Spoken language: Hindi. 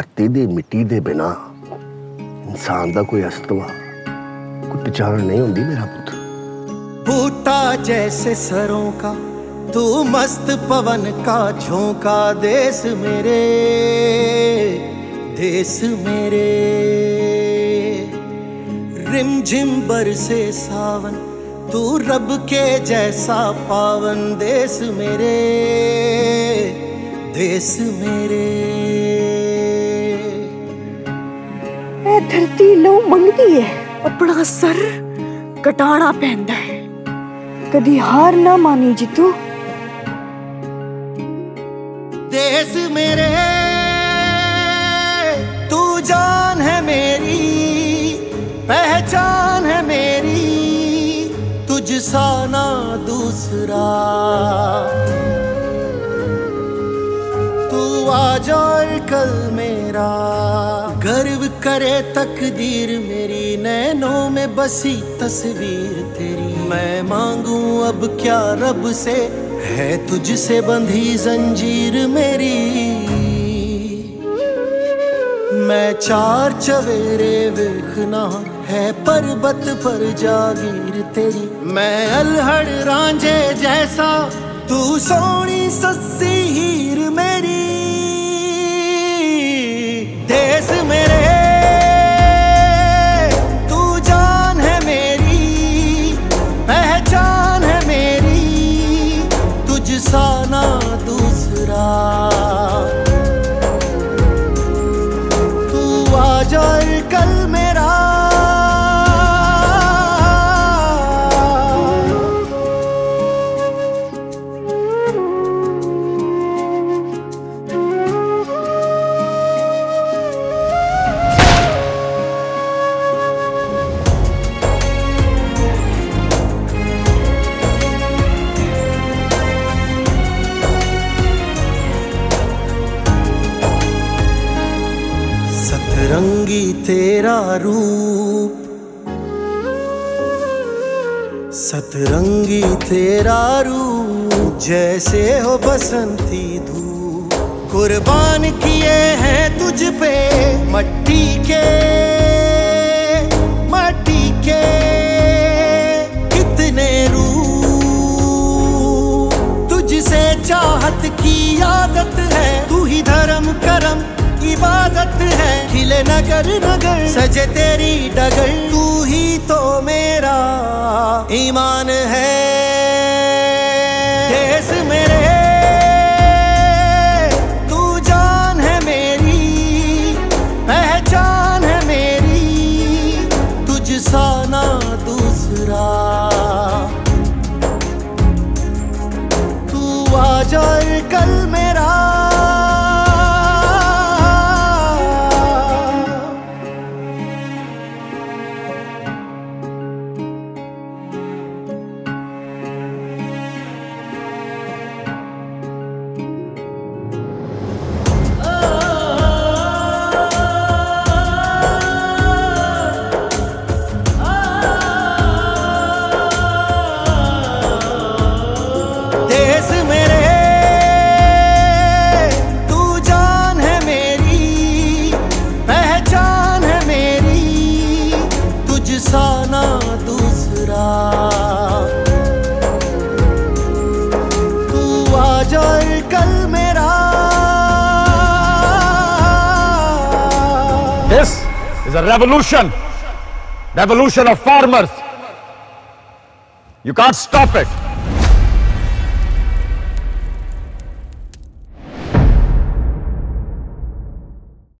ਧਰਤੀ ਦੀ ਮਿੱਟੀ ਦੇ ਬਿਨਾ ਇਨਸਾਨ ਦਾ ਕੋਈ ਅਸਤਵਾ ਕੋਈ ਪਛਾਣ ਨਹੀਂ ਹੁੰਦੀ ਮੇਰਾ ਪੁੱਤ बूटा जैसे सरों का तू मस्त पवन का झोंका देश मेरे देश मेरे रिमझिम बरसे सावन तू रब के जैसा पावन देश मेरे देश मेरे ਇਹ ਧਰਤੀ ਲਹੂ ਮੰਗਦੀ ਹੈ ਆਪਣਾ ਸਰ ਕਟਾਣਾ ਪੈਂਦਾ ਹੈ ਕਦੀ ਹਾਰ ਨਾ ਮਾਨੀ ਜਿੱਤੂ देश मेरे तू जान है मेरी पहचान है मेरी तुझ सा ना दूसरा तू आज और कल मेरा गर्व करे तकदीर मेरी नैनों में बसी तस्वीर तेरी। मैं मांगू अब क्या रब से? है तुझसे बंधी जंजीर मेरी। मैं चार चवेरे वेखना है, पर्वत पर जागीर तेरी। मैं अलहड़ रांझे जैसा, तू सोनी सस्सी हीर मेरी। आज सतरंगी तेरा रूप। सतरंगी तेरा रूप जैसे हो बसंती धूप। कुर्बान किए हैं तुझ पे मट्टी के मट्टी के कितने रूप। तुझसे चाहत की आदत है, तू ही धर्म करम इबादत है। खिले नगर नगर। सजे तेरी डगर। तू ही तो मेरा ईमान है। देश मेरे। तू जान है मेरी, पहचान है मेरी। तुझ ना दूसरा। तू आज और तुझ सा ना दूसरा तू आज और कल मेरा This is a revolution. Revolution of farmers. You can't stop it.